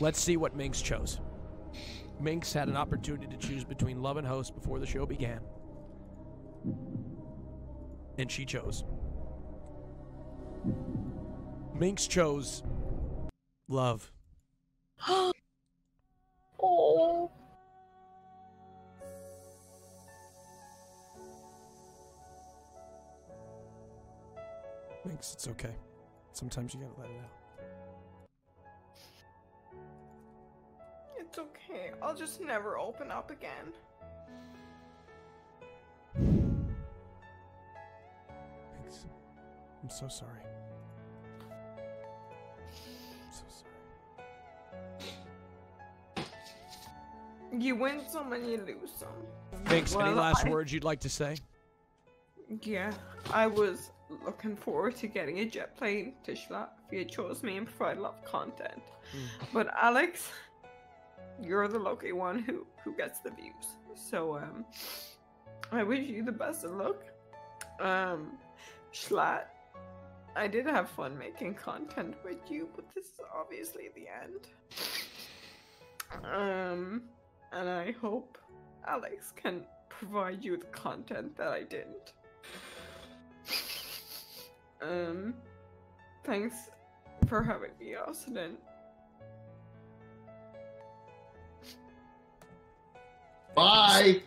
Let's see what Minx chose. Minx had an opportunity to choose between love and host before the show began. And she chose. Minx chose love. oh. Minx, it's okay. Sometimes you gotta let it out. It's okay. I'll just never open up again. Thanks. I'm so sorry. I'm so sorry. You win some and you lose some. Minx, any last I- words you'd like to say? Yeah, I was looking forward to getting a jet plane to Schlatt if you chose me and provide a lot of content. Hmm. But Alex, you're the lucky one who who gets the views. So um, I wish you the best of luck. Um, Schlatt, I did have fun making content with you, but this is obviously the end. Um, and I hope Alex can provide you with content that I didn't. Um, thanks for having me, Austin. Bye.